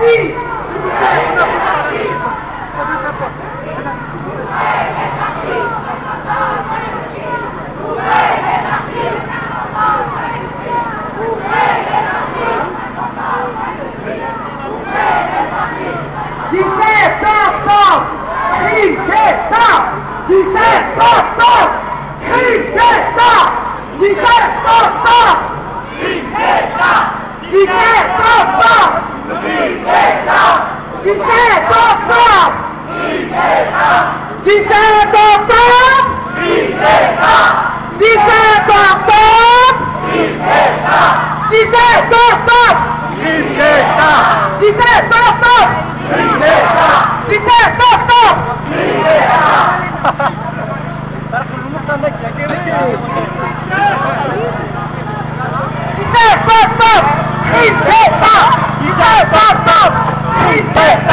Dissert, stop, stop! Dissert, stop! Stop, stop! Dissert, stop! Dissert, stop, stop! Dissert, stop! Dissert, stop, stop! Dissert, stop! Dissert, stop, stop! Dissert, stop, stop! Dissert, 对。